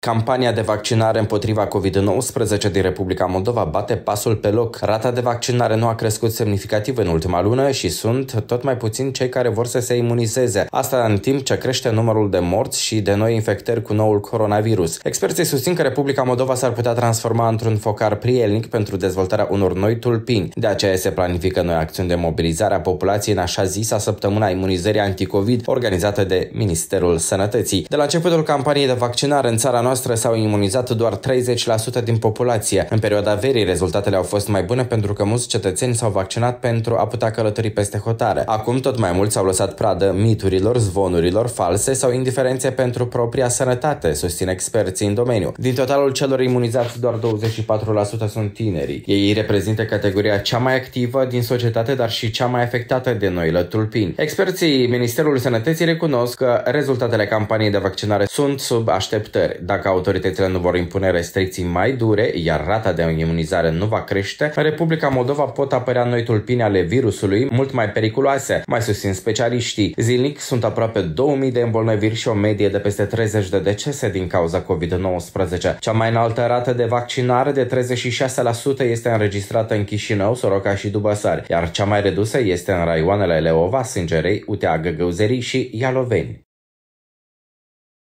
Campania de vaccinare împotriva COVID-19 din Republica Moldova bate pasul pe loc. Rata de vaccinare nu a crescut semnificativ în ultima lună și sunt tot mai puțini cei care vor să se imunizeze. Asta în timp ce crește numărul de morți și de noi infectări cu noul coronavirus. Experții susțin că Republica Moldova s-ar putea transforma într-un focar prielnic pentru dezvoltarea unor noi tulpini. De aceea se planifică noi acțiuni de mobilizare a populației în așa zisa săptămâna imunizării anticovid organizată de Ministerul Sănătății. De la începutul campaniei de vaccinare în țara noastră s-au imunizat doar 30% din populație. În perioada verii, rezultatele au fost mai bune pentru că mulți cetățeni s-au vaccinat pentru a putea călători peste hotare. Acum tot mai mulți s-au lăsat pradă miturilor, zvonurilor false sau indiferențe pentru propria sănătate, susțin experții în domeniu. Din totalul celor imunizați, doar 24% sunt tineri. Ei reprezintă categoria cea mai activă din societate, dar și cea mai afectată de noile tulpini. Experții Ministerului Sănătății recunosc că rezultatele campaniei de vaccinare sunt sub așteptări. Dacă dacă autoritățile nu vor impune restricții mai dure, iar rata de imunizare nu va crește, în Republica Moldova pot apărea noi tulpini ale virusului mult mai periculoase, mai susțin specialiștii. Zilnic sunt aproape 2000 de îmbolnăviri și o medie de peste 30 de decese din cauza COVID-19. Cea mai înaltă rată de vaccinare de 36% este înregistrată în Chișinău, Soroca și Dubăsari, iar cea mai redusă este în raioanele Leova, Sângerei, Utea, Găgăuzerii și Ialoveni.